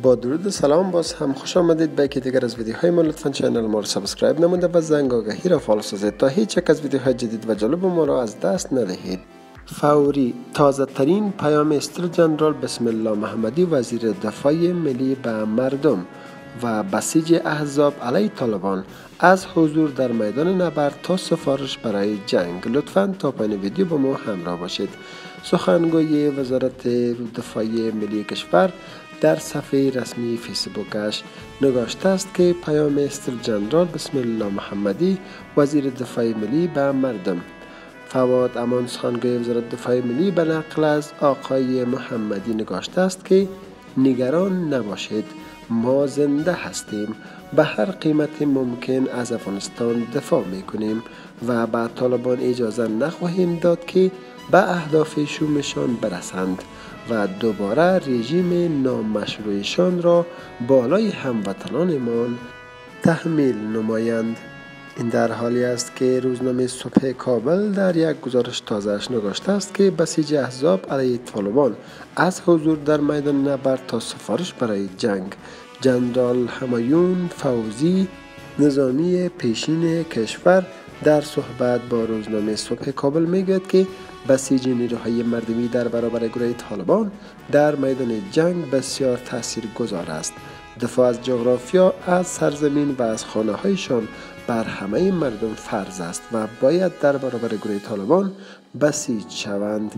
با درود سلام باز هم خوش آمدید به یکی دیگر از ویدیوهای ما. لطفا channel ما رو subscribe نموده و زنگ آگهی را follow سازید تا هیچ یک از ویدیوهای جدید و جالب ما را از دست ندهید. فوری تازه ترین پیام ستر جنرال بسم الله محمدی وزیر دفاع ملی به مردم و بسیج احزاب علیه طالبان از حضور در میدان نبرد تا سفارش برای جنگ. لطفا تا پایین ویدیو با ما همراه باشید. سخنگوی وزارت دفاع ملی کشور در صفحه رسمی فیسبوکش نگاشته است که پیام استر جنرال بسم الله محمدی وزیر دفاع ملی به مردم. فواد امان سخنگوی وزارت دفاع ملی به نقل از آقای محمدی نگاشته است که نگران نباشید ما زنده هستیم به هر قیمت ممکن از افغانستان دفاع می کنیم و به طالبان اجازه نخواهیم داد که به اهداف شومشان برسند و دوباره رژیم نامشروعشان را بالای هموطنانمان تحمیل نمایند. این در حالی است که روزنامه صبح کابل در یک گزارش تازهش نگاشته است که بسیج احزاب علیه طالبان از حضور در میدان نبرد تا سفارش برای جنگ. جنرال همایون فوزی نظامی پیشین کشور در صحبت با روزنامه صبح کابل می‌گوید که بسیج نیروهای مردمی در برابر گروه طالبان در میدان جنگ بسیار تأثیر گذار است. دفاع از جغرافیا از سرزمین و از خانه هایشان بر همه مردم فرض است و باید در برابر گروه طالبان بسیج شوند.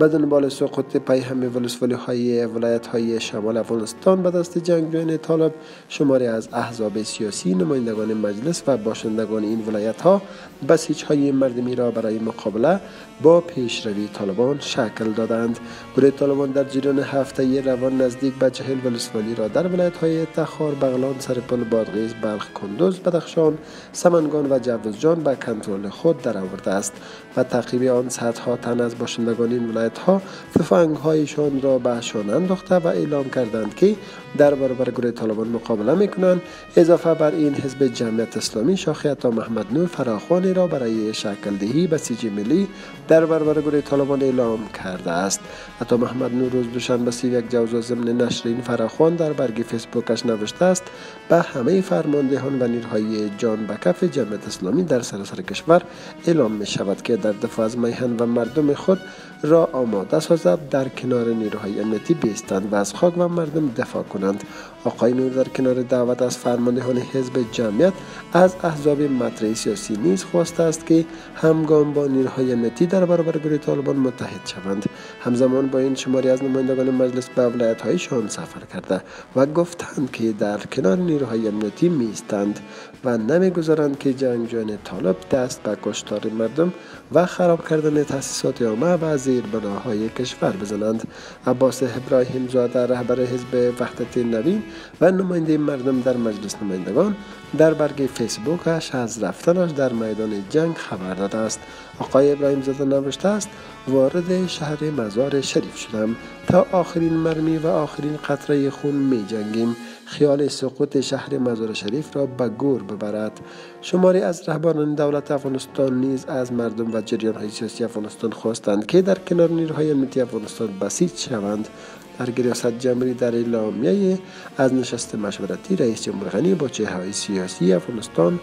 به دنبال سقوط پیهم ولسوالی های ولایت های شمال افغانستان به دست جنگجویان طالب شماری از احزاب سیاسی نمایندگان مجلس و باشندگان این ولایت ها بسیج های مردمی را برای مقابله با پیشروی طالبان شکل دادند. گروه طالبان در جریان هفته روان نزدیک به چهل ولسوالی را در ولایت های تخار بغلان سرپل بادغیس بلخ کندوز بدخشان سمنگان و جوزجان به کنترل خود درآورده است و تعقیب آن صدها تن از باشندگان این ولایت ها ففنگ هایشان را به شان انداخته و اعلام کردند که در برابر گروه طالبان مقابله می کنند اضافه بر این حزب جمعیت اسلامی شاخی تا محمد نور فراخوانی را برای شکل دهی بسیج ملی در برابر گروه طالبان اعلام کرده است. حتی محمد نور روز دوشنبه سی یک جوزا ضمن نشر این فراخوان در برگ فیسبوکش نوشته است به همه فرماندهان و نیروهای جان به کف جمعیت اسلامی در سراسر کشور اعلام می شود که در دفاع از میهن و مردم خود را آماده سازد. در کنار نیروهای امنیتی بیستند و از خاک و مردم دفاع کنند. آقای نور در کنار دعوت از فرماندهان حزب جمعیت از احزاب مطرح سیاسی نیز خواسته است که همگام با نیروهای امنیتی در برابر گروه طالبان متحد شوند. همزمان با این شماری از نمایندگان مجلس به ولایت هایشان سفر کرده و گفتند که در کنار نیروهای امنیتی میستند و نمی‌گذارند که جنگجویان طالب دست به کشتار مردم و خراب کردن تاسیسات عامه و زیربناهای کشور بزنند. عباس ابراهیم زاده رهبر حزب وحدت نوین و نماینده مردم در مجلس نمایندگان در برگ فیسبوکش از رفتنش در میدان جنگ خبر داده است. آقای ابراهیم زاده نوشته است وارد شهر مزار شریف شدم تا آخرین مرمی و آخرین قطره خون می جنگیم. خیال سقوط شهر مزار شریف را به گور ببرد. شماری از رهبران دولت افغانستان نیز از مردم و جریان های سیاسی افغانستان خواستند که در کنار نیروهای امنیتی افغانستان بسیج شوند. در ریاست جمهوری در اعلامیه از نشست مشورتی رئیس جمهور غنی با چهره سیاسی افغانستان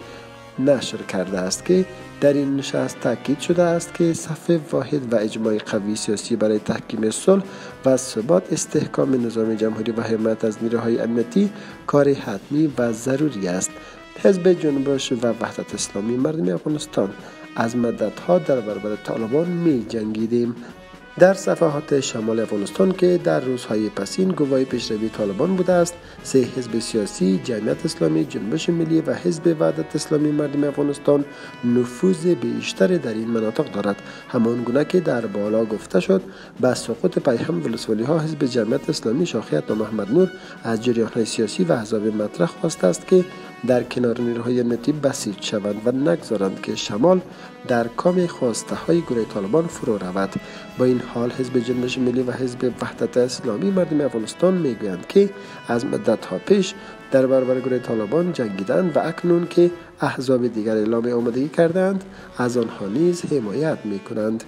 نشر کرده است که در این نشست تاکید شده است که صف واحد و اجماع قوی سیاسی برای تحکیم صلح و ثبات استحکام نظام جمهوری و حمایت از نیروهای امنیتی کار حتمی و ضروری است. حزب جنبش و وحدت اسلامی مردم افغانستان از مدتها در برابر طالبان می جنگیدیم در صفحات شمال افغانستان که در روزهای پسین گواهی پیشروی طالبان بوده است سه حزب سیاسی جمعیت اسلامی جنبش ملی و حزب وحدت اسلامی مردم افغانستان نفوذ بیشتر در این مناطق دارد. همان گونه که در بالا گفته شد به سقوط پیهم ولسوالی ها حزب جمعیت اسلامی شاخیت محمد نور از جریان سیاسی و احزاب مطرح خواسته است که در کنار نیروهای امنیتی بسیج شوند و نگذارند که شمال در کام خواسته های گروه طالبان فرو رود. با این حال حزب جنبش ملی و حزب وحدت اسلامی مردم افغانستان می‌گویند که از مدت ها پیش در برابر گروه طالبان جنگیدند و اکنون که احزاب دیگر اعلام آمادگی کردند از آنها نیز حمایت می کنند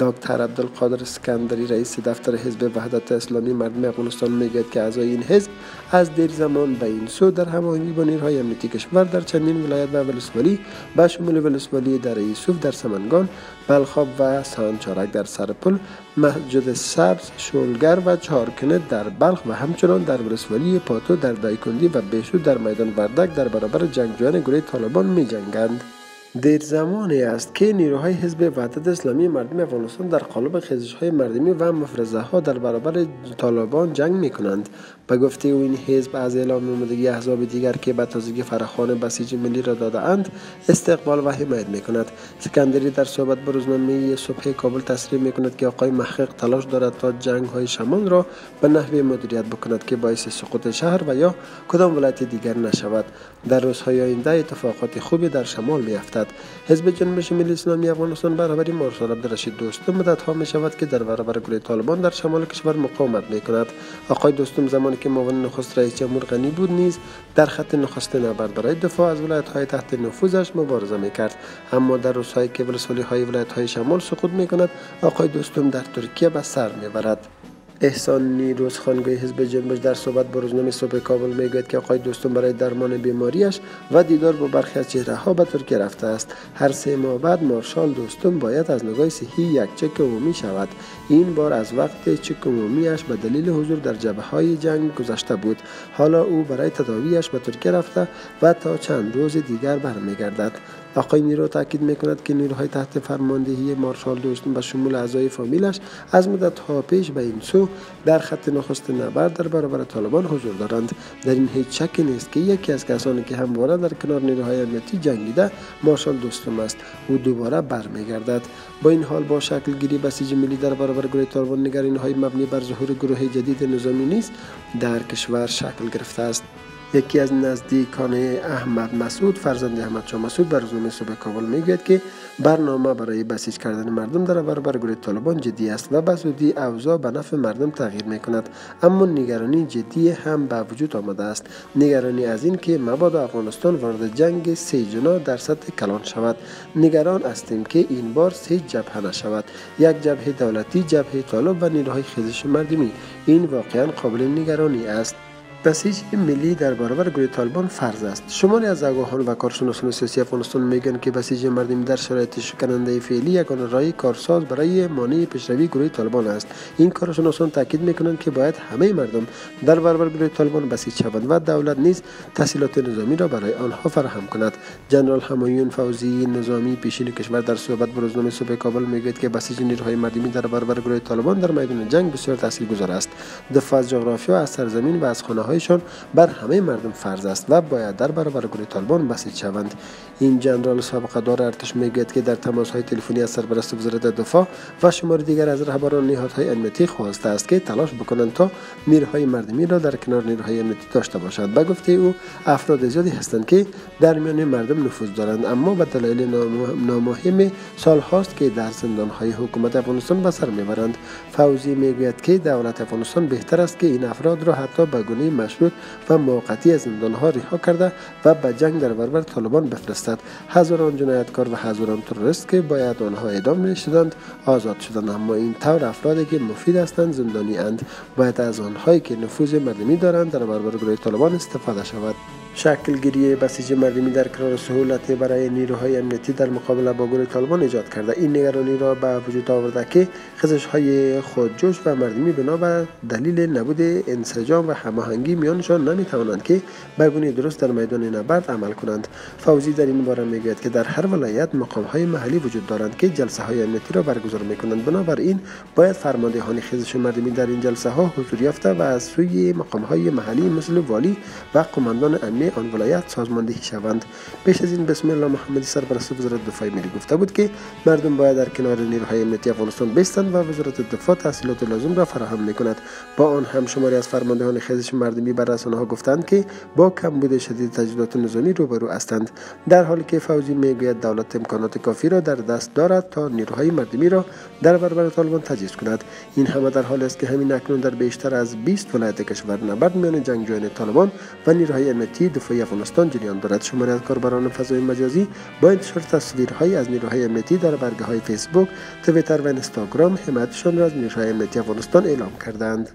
دکتر عبدالقادر اسکندری رئیس دفتر حزب وحدت اسلامی مردم افغانستان می‌گوید که اعضای این حزب از دیر زمان به این سو در هماهنگی با نیروهای امنیتی کشور در چندین ولایت و ولسوالی به شمول ولسوالی در یوسف در سمنگان بلخاب و سانچارک در سرپل مسجد سبز شولگر و چارکنه در بلخ و همچنان در ولسوالی پاتو در دایکندی و بیشو در میدان وردک در برابر جنگجویان گروه طالبان می جنگند. دیر زمانی است که نیروهای حزب وحدت اسلامی مردم افغانستان در قالب خیزش های مردمی و مفرزه ها در برابر طالبان جنگ می کنند به گفته او این حزب از اعلام آمادگی احزاب دیگر که به تازگی فراخوان بسیج ملی را داده اند استقبال و حمایت می کند سکندری در صحبت با روزنامه صبح کابل تصریح می کند که آقای محقق تلاش دارد تا جنگ های شمال را به نحوی مدیریت بکند که باعث سقوط شهر و یا کدام ولایت دیگر نشود. در روزهای آینده اتفاقات خوبی در شمال می افتد حزب جنبش ملی اسلامی افغانستان برابر مارشال عبدالرشید دوستم مدت ها می شود که در برابر گروه طالبان در شمال کشور مقاومت می کند آقای دوستم زمانی که معاون نخست رئیس جمهور غنی بود نیز در خط نخست نبرد برای دفاع از ولایت های تحت نفوذش مبارزه می کرد اما در روزهایی که ولسوالی های ولایت های شمال سقوط می کند آقای دوستم در ترکیه به سر می برد احسان نیروز خانگوی حزب جنبش در صحبت با روزنامه صبح کابل می‌گوید که آقای دوستون برای درمان بیماریش و دیدار با برخی از چهره ها به ترکیه رفته است. هر سه ماه بعد مارشال دوستون باید از نگاه صحی یک چک عمومی شود. این بار از وقت چک عمومیش به دلیل حضور در جبهه های جنگ گذشته بود. حالا او برای تداویش به ترکیه رفته و تا چند روز دیگر برمیگردد. آقای نیرو تاکید می‌کند که نیروهای تحت فرماندهی مارشال دوستون به شمول اعضای فامیلش از مدت ها پیش به این سو در خط نخست نبرد در برابر طالبان حضور دارند. در این هیچ شکی نیست که یکی از کسانی که همواره در کنار نیروهای امنیتی جنگیده مارشال دوستم است. او دوباره برمیگردد. با این حال با شکل گیری بسیج ملی در برابر گروه طالبان نگرانی های مبنی بر ظهور گروه جدید نظامی نیست در کشور شکل گرفته است. یکی از نزدیکان احمد مسعود فرزند احمد شاه مسعود بر روزنامه صبح کابل می‌گوید که برنامه برای بسیج کردن مردم در برابر گروه طالبان جدی است و به زودی اوضاع به نفع مردم تغییر می کند اما نگرانی جدی هم به وجود آمده است. نگرانی از این که مبادا افغانستان وارد جنگ سه جنا در سطح کلان شود. نگران هستیم که این بار سه جبهه نشود. یک جبهه دولتی جبهه طالب و نیروهای خیزش مردمی. این واقعا قابل نگرانی است. بسیج ملی در برابر گروه طالبان فرض است. شماری از آگاهان و کارشناسان سیاسی افغانستان میگن که بسیج مردمی در شرایط شکننده فعلی یگانه راهی کارساز برای مانع پیشروی گروه طالبان است. این کارشناسان تاکید می‌کنند که باید همه مردم در برابر گروه طالبان بسیج شوند و دولت نیز تسهیلات نظامی را برای آنها فراهم کند. جنرال همایون فوزی نظامی پیشین کشور در صحبت با روزنامه صبح کابل می‌گوید که بسیج نیروهای مردمی در برابر گروه طالبان در میدان جنگ بسیار تاثیرگذار است. دفاع از جغرافیا از سرزمین و از خانه هایشان بر همه مردم فرض است و باید در برابر گروه طالبان بسیج شوند. این جنرال سابقه دار ارتش می‌گوید که در تماس های تلفنی از سرپرست وزارت دفاع و شمار دیگر از رهبران نهادهای امنیتی خواسته است که تلاش بکنند تا نیروهای مردمی را در کنار نیروهای امنیتی داشته باشند. به گفته او افراد زیادی هستند که در میان مردم نفوذ دارند اما به دلایل نامهم سال هاست که در زندان های حکومت افغانستان به سر می‌برند. فوزی می‌گوید که دولت افغانستان بهتر است که این افراد را حتی به گونه مشروط و موقتی از زندان ها رها کرده و به جنگ در برابر طالبان بفرستد. هزاران جنایتکار و هزاران تروریست که باید آنها اعدام می شدند آزاد شدند. اما این طور افرادی که مفید هستند زندانی اند. باید از آنهایی که نفوذ مردمی دارند در برابر گروه طالبان استفاده شود. شکل گیری بسیج مردمی در کنار سهولت برای نیروهای امنیتی در مقابله با گروه طالبان ایجاد کرده. این نگرانی را به وجود آورده که خزش های خودجوش و مردمی بنا به دلیل نبود انسجام و هماهنگی میانشان نمی توانند که به درست در میدان نبرد عمل کنند. فوزی در این باره می‌گوید که در هر ولایت مقام های محلی وجود دارند که جلسه های امنیتی را برگزار می کنند بنابراین باید فرماندهان خزش مردمی در این جلسه ها حضور یافته و از سوی مقام های محلی مثل والی و قماندان امنیت امنی آن ولایت سازماندهی شوند. پیش از این بسم الله محمدی سرپرست وزارت دفاع ملی گفته بود که مردم باید در کنار نیروهای امنیتی افغانستان بستند و وزارت دفاع تحصیلات لازم را فراهم می‌کند. با آن هم شماری از فرماندهان خیزش مردمی بر رسانه ها گفتند که با کمبود شدید تجهیزات نظامی روبرو هستند. در حالی که فوزی می‌گوید دولت امکانات کافی را در دست دارد تا نیروهای مردمی را در برابر طالبان تجهیز کند. این همه در حالی است که همین اکنون در بیشتر از 20 ولایت کشور نبرد میان جنگجویان طالبان و نیروهای امنیتی دفاعی افغانستان جریان دارد. شماری از کاربران فضای مجازی با انتشار تصویرهایی از نیروهای امنیتی در برگه های فیسبوک تویتر و اینستاگرام حمایتشان را از نیروهای امنیتی افغانستان اعلام کردند.